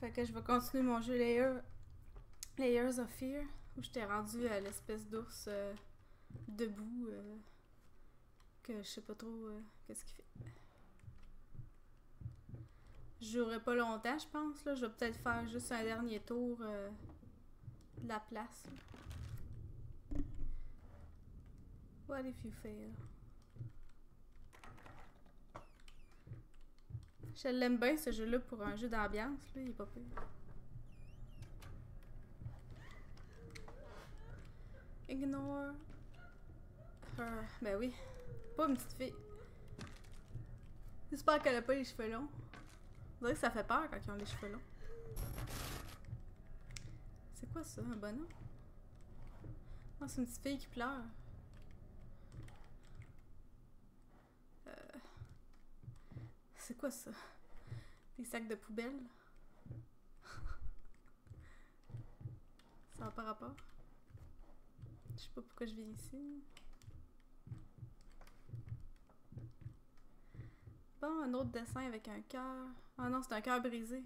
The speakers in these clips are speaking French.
fait que je vais continuer mon jeu Layer... Layers of Fear, où j'étais rendu à l'espèce d'ours euh, debout, euh, que je sais pas trop euh, qu'est-ce qu'il fait. Je jouerai pas longtemps, je pense, là. Je vais peut-être faire juste un dernier tour euh, de la place. What if you fail? Je l'aime bien ce jeu-là pour un jeu d'ambiance, là, il est pas pire. Ignore her. Ben oui. Pas une petite fille. J'espère qu'elle a pas les cheveux longs. On dirait que ça fait peur quand ils ont les cheveux longs. C'est quoi ça, un bonhomme? Ah, c'est une petite fille qui pleure. Euh... C'est quoi ça? Des sacs de poubelle? ça n'a pas rapport? Je sais pas pourquoi je viens ici. Bon, un autre dessin avec un cœur. Ah non, c'est un cœur brisé.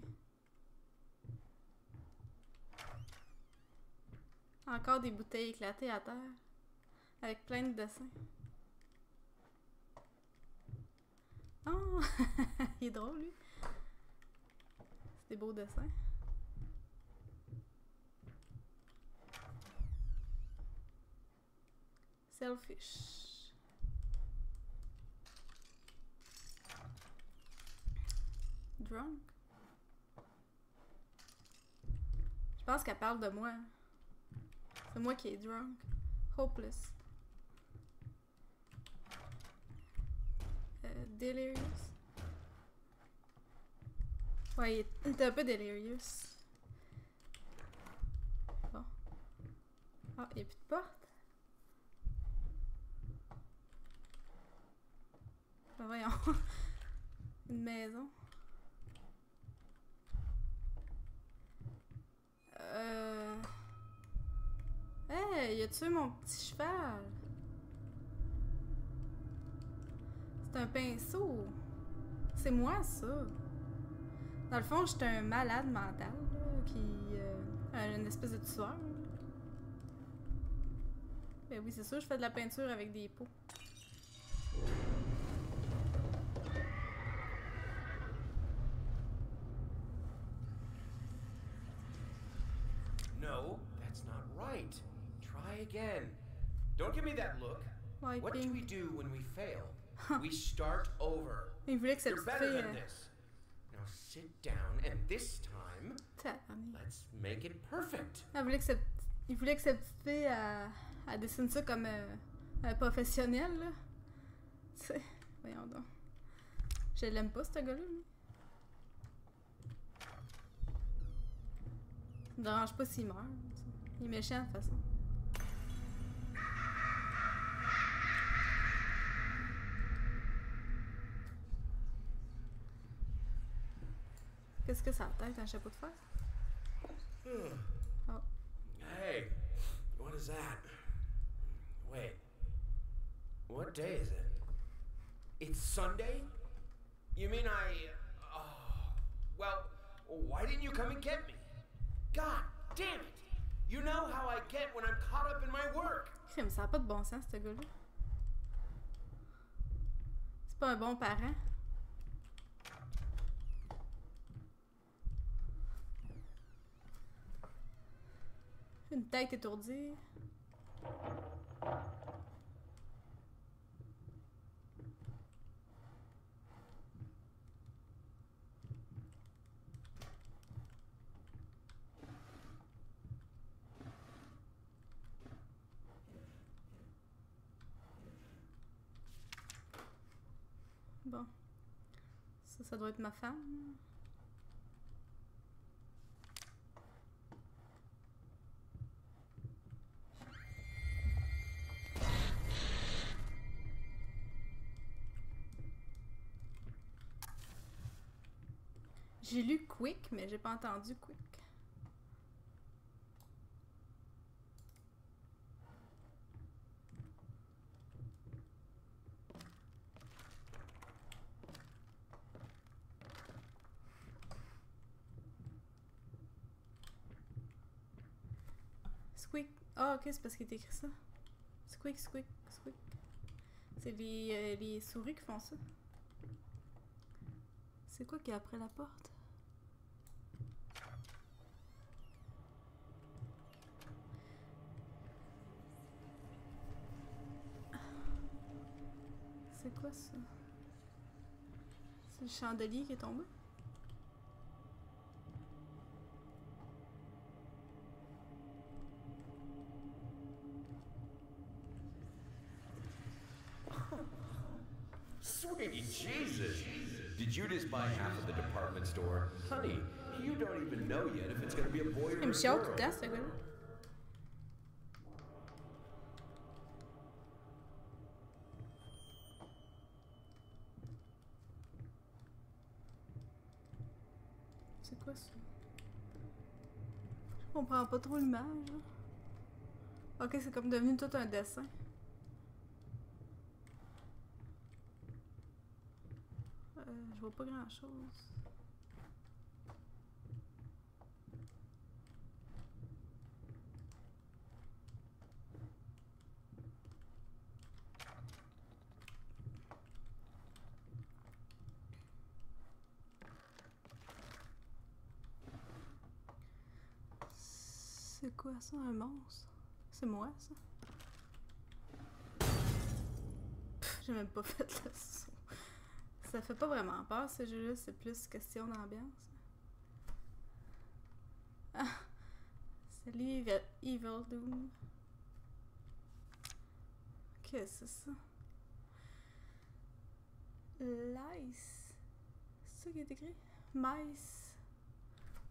Encore des bouteilles éclatées à terre. Avec plein de dessins. Oh! Il est drôle, lui. Des beaux. Selfish. Drunk. Je pense qu'elle parle de moi. C'est moi qui est drunk. Hopeless. Euh, delirious. Ouais, il il est un peu delirious. Bon. Ah, il n'y a plus de porte. Ben voyons. Une maison. Euh... Hey, y a tué mon petit cheval? C'est un pinceau. C'est moi, ça. Dans le fond, j'étais un malade mental, là, qui... euh, un- une espèce de tueur. Ben oui, c'est ça, je fais de la peinture avec des pots. No, that's not right. Try again. Don't give me that look. What do we do when we fail? we start over. You're better than euh, this. Now sit down, and this time, let's make it perfect. Elle voulait que cette... Il voulait que cette petite fille, elle, elle dessine ça comme euh, un professionnel, là. Tu sais, voyons donc. Je l'aime pas, ce gars-là, lui. Ça me dérange pas s'il meurt. Il est méchant, de toute façon. Qu'est-ce que ça a tête, un chapeau de fer? Oh. Hey, what is that? Wait. What day is it? It's Sunday? You mean I. Oh. Well, why didn't you come and get me? God damn it! You know how I get when I'm caught up in my work. Crime, ça a pas de bon sens, ce gars-là. C'est pas un bon parent. Une tête étourdie. Bon. Ça, ça doit être ma femme. J'ai lu Quick, mais j'ai pas entendu Quick. Squeak. Ah, ok, c'est parce qu'il est écrit ça. Squeak, squeak, squeak. C'est les, euh, les souris qui font ça. C'est quoi qui est après la porte? Chandelier qui est tombé? Sweetie Jesus! Did you just buy half of the department store? Honey, you don't even know yet if it's gonna be a boy or a girl. le temps, ce gars-là. C'est quoi ça? Je comprends pas trop l'image. là. Ok, c'est comme devenu tout un dessin. Euh, je vois pas grand chose. C'est quoi ça, un monstre? C'est moi, ça? J'ai même pas fait le saut. Ça fait pas vraiment peur, ce jeu-là, c'est plus question d'ambiance. Ah! Salut, Evil Doom. Qu'est-ce que c'est ça? Lice. C'est ça qui est écrit? Mice.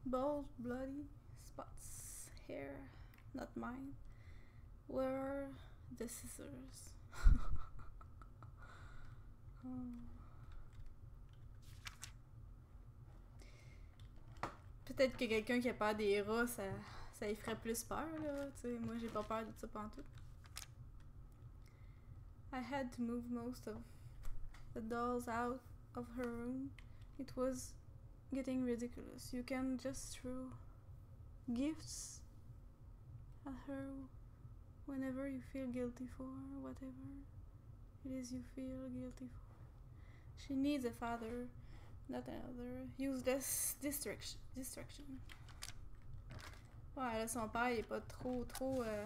Bold, bloody spots. Hair, not mine. Where are the scissors? Hmm. Peut-être que quelqu'un qui a peur des rats, ça, ça lui ferait plus peur, là. Tu sais, moi, j'ai pas peur de ça pantoute. I had to move most of the dolls out of her room. It was getting ridiculous. You can just throw gifts at her whenever you feel guilty for whatever it is you feel guilty for. She needs a father, not another useless distraction. distraction. Ouais, là, son père, il est pas trop, trop euh,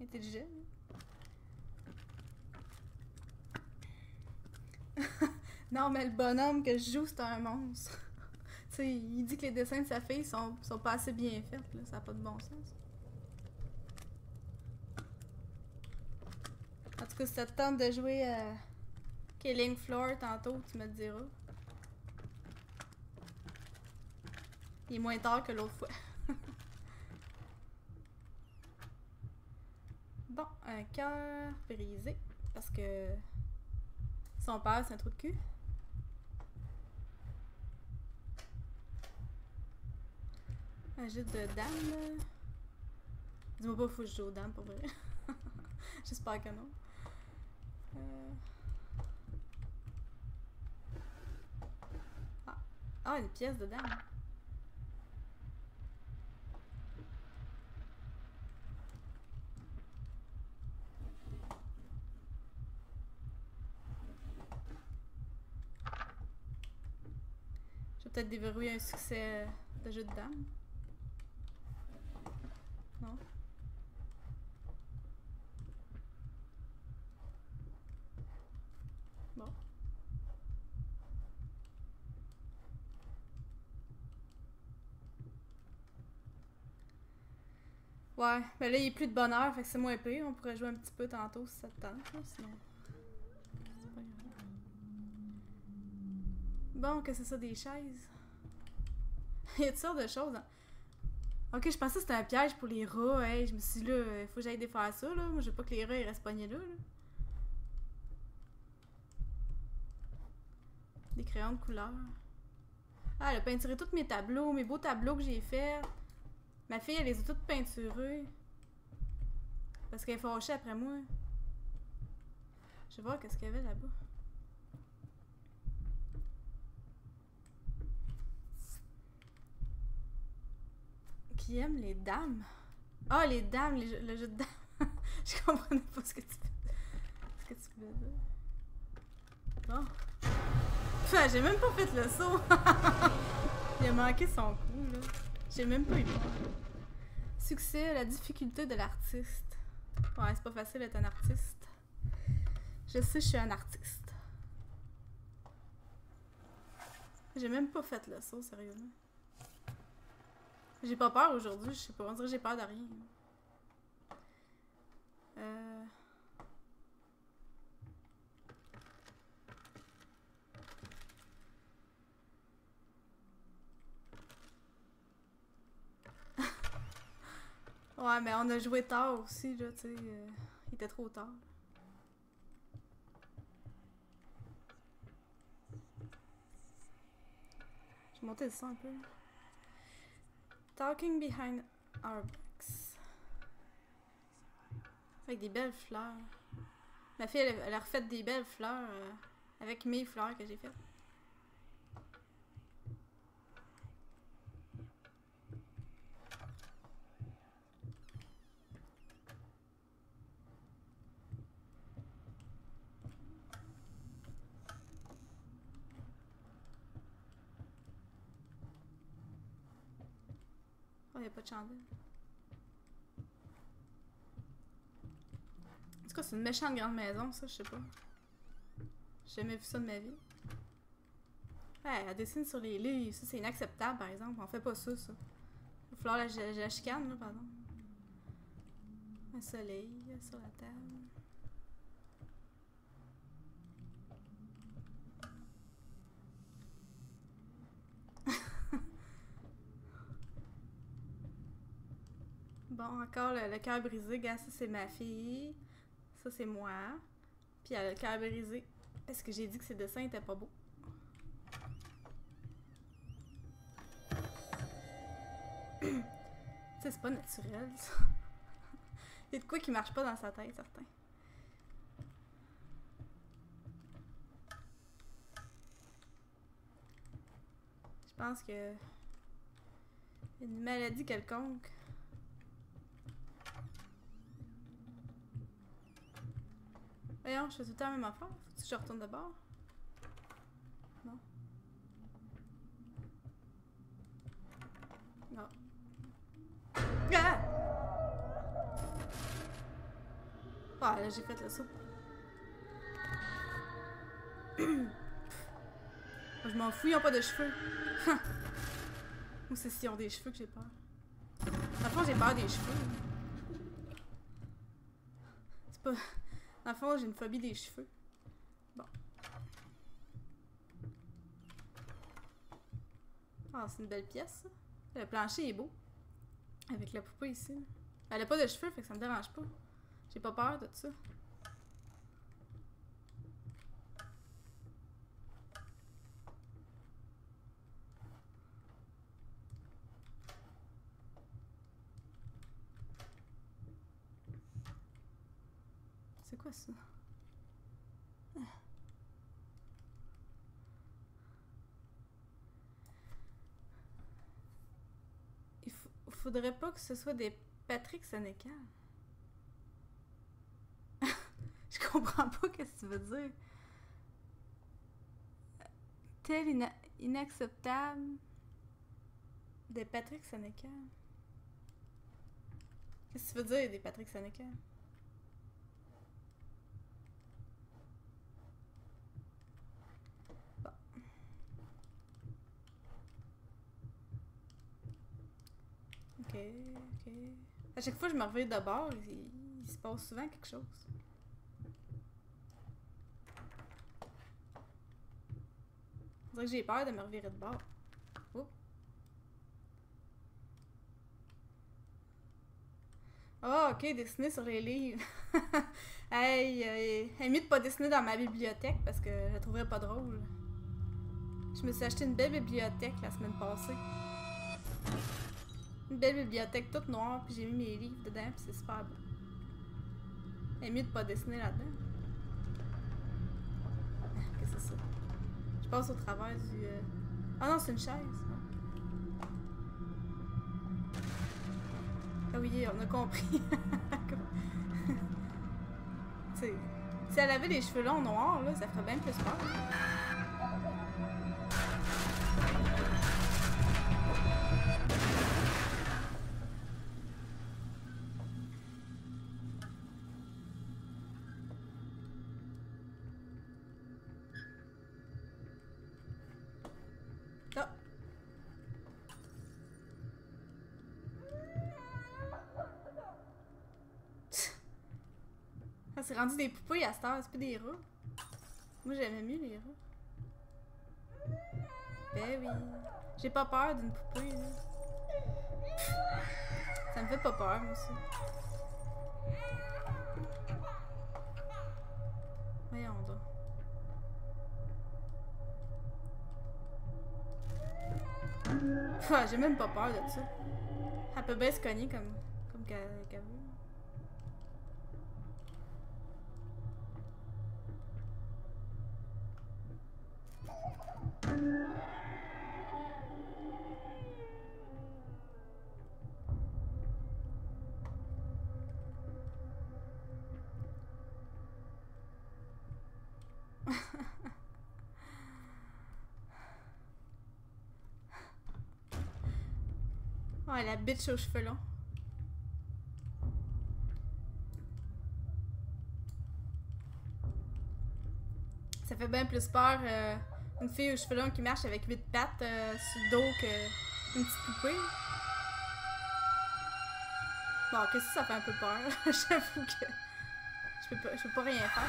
intelligent. non, mais le bonhomme que je joue, c'est un monstre. tu sais, il dit que les dessins de sa fille sont, sont pas assez bien faits, là. Ça n'a pas de bon sens. Tout cas, si ça te tente de jouer à Killing Floor tantôt, tu me diras. Il est moins tard que l'autre fois. bon, un cœur brisé. Parce que son père, c'est un trou de cul. Un jeu de dames. Dis-moi pas, faut que je joue aux dames pour vrai. J'espère que non. Euh. Ah. ah, une pièce de dame. Je vais peut-être déverrouiller un succès de jeu de dames. Non? Bon. Ouais, mais là il est plus de bonne heure, fait que c'est moins pire. On pourrait jouer un petit peu tantôt si ça te tente, sinon. Bon, que c'est ça des chaises? il y a toutes sortes de choses. hein. Ok, je pensais que c'était un piège pour les rats. Hey, je me suis dit, là, il faut que j'aille défaire ça. Là. Moi, je veux pas que les rats ils restent pognés là, là. Des crayons de couleur. Ah, elle a peinturé tous mes tableaux, mes beaux tableaux que j'ai faits. Ma fille, elle les a toutes peinturés. Parce qu'elle est fâchée après moi. Je vais voir qu'est-ce qu'il y avait là-bas. Qui aime les dames? Ah, les dames, les jeux- le jeu de dames. je comprenais pas ce que tu ce que tu voulais dire. Bon. Enfin, j'ai même pas fait le saut. Il a manqué son. J'ai même pas eu. Succès, la difficulté de l'artiste. Ouais, c'est pas facile d'être un artiste. Je sais, je suis un artiste. J'ai même pas fait le saut, sérieusement. J'ai pas peur aujourd'hui, je sais pas. On dirait que j'ai peur de rien. Euh... ouais, mais on a joué tard aussi, là, tu sais. euh, il était trop tard. Je vais monter le son un peu. Talking behind our backs. Avec des belles fleurs. Ma fille, elle, elle a refait des belles fleurs euh, avec mes fleurs que j'ai faites. Oh, y a pas de chandelle. En tout cas, c'est une méchante grande maison, ça, je sais pas. J'ai jamais vu ça de ma vie. Ouais, elle dessine sur les livres. Ça, c'est inacceptable, par exemple. On fait pas ça, ça. Il va falloir la, la, la chicane, là, pardon. Un soleil sur la table. Bon, encore le, cœur brisé. Gars, ça, c'est ma fille. Ça, c'est moi. Puis elle a le cœur brisé. Parce que j'ai dit que ses dessins étaient pas beaux. c'est pas naturel, ça. Il y a de quoi qui marche pas dans sa tête, certain. Je pense que. Une maladie quelconque. Voyons, je fais tout le temps la même affaire. Faut que je retourne de bord? Non. Non. Ah! Ah, là, j'ai fait le saut. Je m'en fous, ils ont pas de cheveux. Ou c'est s'ils ont des cheveux que j'ai peur. Fond, j'ai peur des cheveux. C'est pas... Fond, j'ai une phobie des cheveux. Bon. Ah, c'est une belle pièce. Le plancher est beau. Avec la poupée ici. Elle a pas de cheveux, fait que ça me dérange pas. J'ai pas peur de ça. Ça? Il faudrait pas que ce soit des Patrick Sénécal. Je comprends pas ce que tu veux dire. Tel ina- inacceptable des Patrick Sénécal. Qu'est-ce que tu veux dire des Patrick Sénécal? Ok. À chaque fois que je me reviens de bord, il, se passe souvent quelque chose. On dirait que j'ai peur de me revirer de bord. Ah, ok, dessiner sur les livres. hey, euh, hey, mieux de pas dessiner dans ma bibliothèque parce que je la trouverais pas drôle. Je me suis acheté une belle bibliothèque la semaine passée. Une belle bibliothèque toute noire, puis j'ai mis mes livres dedans, puis c'est super beau. Et mieux de pas dessiner là-dedans. Ah, Qu'est-ce que c'est ça? Je passe au travers du. euh, Ah non, c'est une chaise. Ah oui, on a compris. Si elle avait les cheveux longs noirs, là, ça ferait bien plus peur. Rendu des poupées à cette heure, c'est pas des rats. Moi, j'aimais mieux les rats. Ben oui. J'ai pas peur d'une poupée, là. Ça me fait pas peur, moi aussi. Voyons donc. Ah, J'ai même pas peur de ça. Elle peut bien se cogner comme, comme qu'elle veut. Ouais, la bitch aux cheveux longs. Ça fait bien plus peur euh, une fille aux cheveux longs qui marche avec huit pattes euh, sur le dos qu'une petite poupée. Bon, qu'est-ce que ça fait un peu peur? J'avoue que je peux pas, je peux pas rien faire.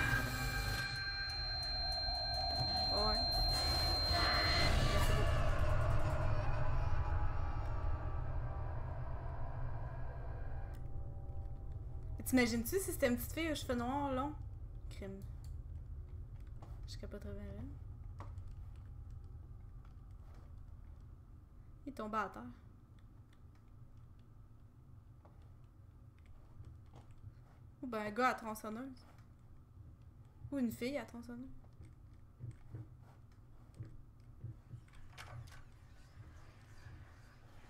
Ouais. Là. T'imagines-tu si c'était une petite fille aux cheveux noirs longs? Crime. Je capoterais bien. bien. Il est tombé à terre. Ou ben un gars à tronçonneuse. Ou une fille à tronçonneuse.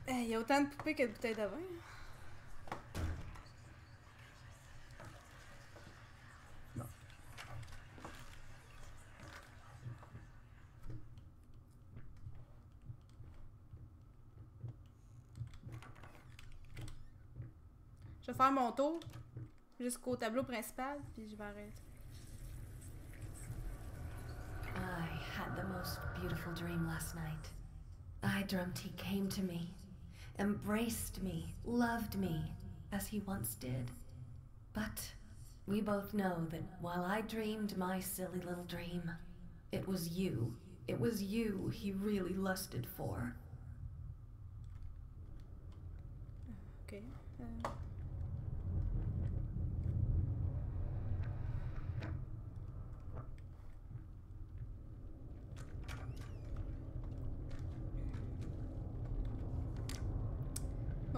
Eh, Il y a autant de poupées que de bouteilles de vin. Vais faire mon tour jusqu'au tableau principal, puis je vais arrêter. I had the most beautiful dream last night. I dreamt he came to me, embraced me, loved me, as he once did. But we both know that while I dreamed my silly little dream, it was you. It was you he really lusted for. Ok. euh.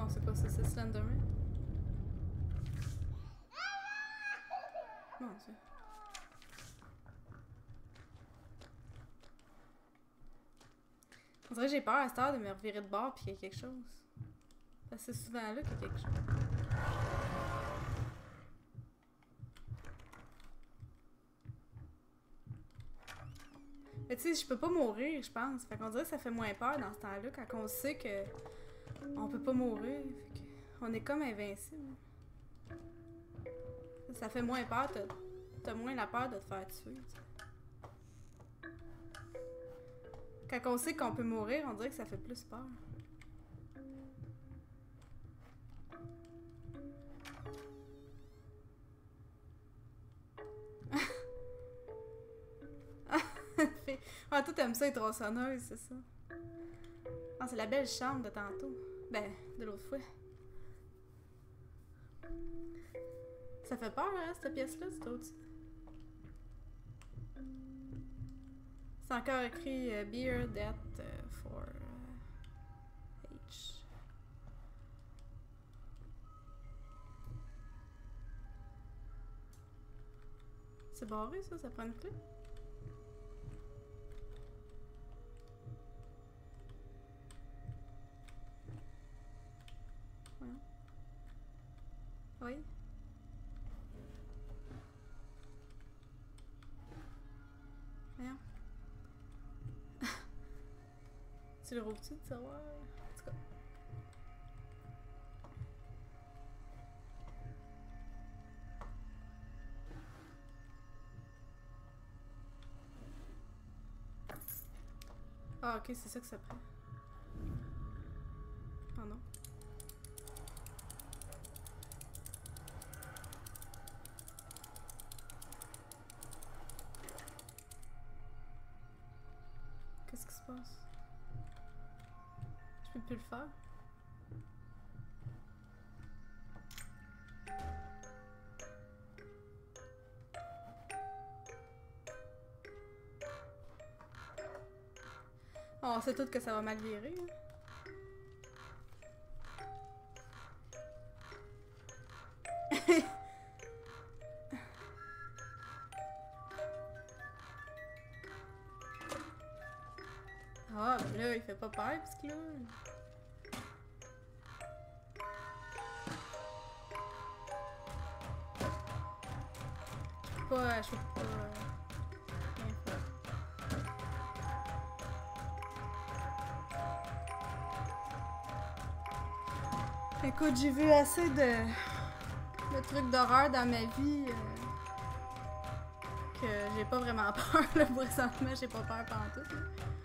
C'est pas ça, c'est Slenderman. Mon dieu. On dirait que j'ai peur à cette heure de me revirer de bord puis qu'il y a quelque chose. Parce que c'est souvent là qu'il y a quelque chose. Mais tu sais, je peux pas mourir, je pense. Fait qu'on dirait que ça fait moins peur dans ce temps-là quand on sait que on peut pas mourir. On est comme invincible. Ça fait moins peur, t'as- moins la peur de te faire tuer. Quand on sait qu'on peut mourir, on dirait que ça fait plus peur. Ah, toi, t'aimes ça, les tronçonneuses, c'est ça? Ah, c'est la belle chambre de tantôt. Ben, de l'autre fois. Ça fait peur, hein, cette pièce-là, c'est au-dessus. C'est encore écrit euh, Beer Death euh, for euh, H. C'est barré, ça? Ça prend une clé? Tu le rouvres-tu le tiroir? En tout cas. Ah, ok, c'est ça que ça prend. Peux plus le faire? Oh, on sait toutes que ça va mal virer. hein. Fait pas peur, parce que là. Je peux pas. Je peux pas. Écoute, j'ai vu assez de, de trucs d'horreur dans ma vie euh, que j'ai pas vraiment peur. Là, présentement, j'ai pas peur pendant tout. Qui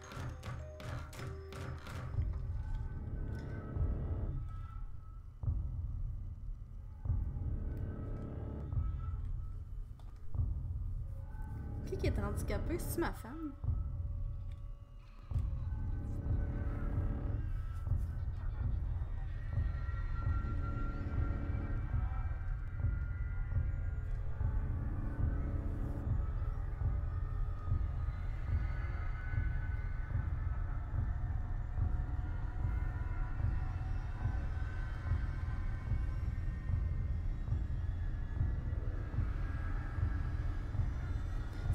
qui est handicapé? C'est ma femme?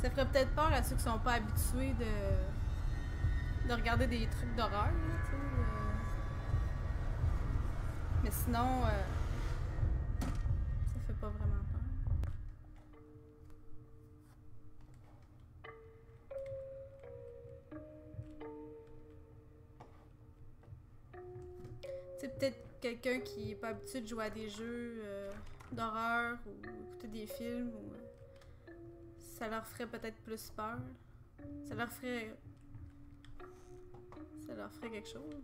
Ça ferait peut-être peur à ceux qui sont pas habitués de, de regarder des trucs d'horreur. Mais sinon, euh, ça fait pas vraiment peur. C'est peut-être quelqu'un qui est pas habitué de jouer à des jeux euh, d'horreur ou écouter des films ou ça leur ferait peut-être plus peur. Ça leur ferait ça leur ferait quelque chose.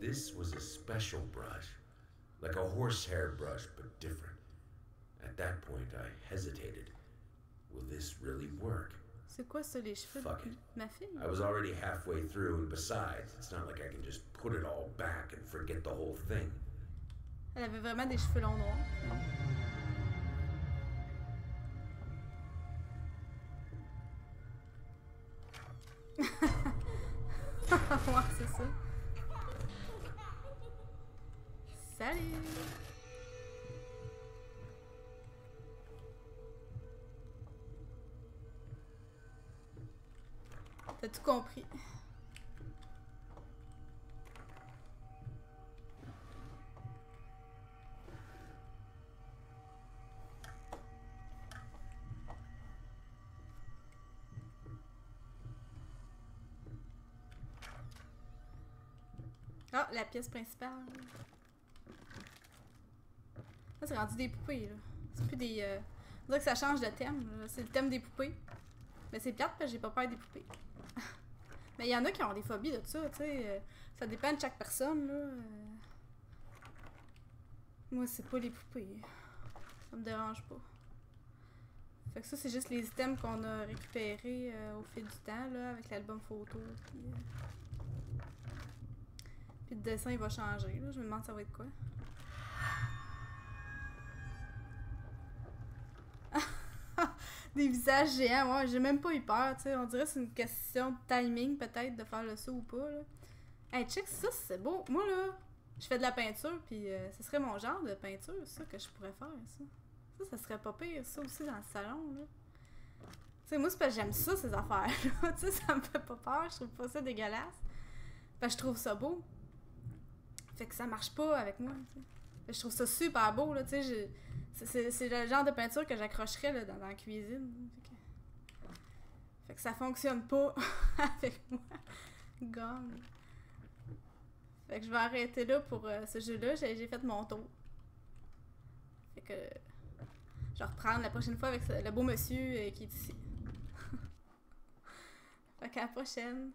This was a special brush, like a horsehair brush, but different. At that point, I hesitated. Will this really work? C'est quoi ça les cheveux? Fuck de it. ma fille I was already halfway through, and besides, it's not like I can just put it all back and forget the whole thing. Elle avait vraiment des cheveux longs noirs. Ouais, la pièce principale. Là, c'est rendu des poupées, là. C'est plus des. euh, que ça change de thème. C'est le thème des poupées. Mais c'est plate parce que j'ai pas peur des poupées. Mais il y en a qui ont des phobies de ça, tu sais. euh, Ça dépend de chaque personne, là. euh. Moi, c'est pas les poupées. Ça me dérange pas. Fait que ça, c'est juste les items qu'on a récupérés euh, au fil du temps, là, avec l'album photo. Puis le dessin, il va changer, là. Je me demande ça va être quoi. Des visages géants, ouais, j'ai même pas eu peur, tu sais. On dirait que c'est une question de timing, peut-être, de faire le saut ou pas, là. Hey, check ça, c'est beau. Moi, là, je fais de la peinture, puis euh, ce serait mon genre de peinture, ça, que je pourrais faire, ça. Ça, serait pas pire, ça aussi, dans le salon, là. Tu sais, moi, c'est parce que j'aime ça, ces affaires-là. tu sais, ça me fait pas peur, je trouve pas ça dégueulasse. Parce que je trouve ça beau. Fait que ça marche pas avec moi, Je trouve ça super beau, là, tu sais. c'est- le genre de peinture que j'accrocherais dans, dans la cuisine. Fait que, ça fonctionne pas avec moi. Gone. Fait que je vais arrêter là pour euh, ce jeu-là. J'ai fait mon tour. Fait que je vais reprendre la prochaine fois avec le beau monsieur euh, qui est ici. fait la prochaine.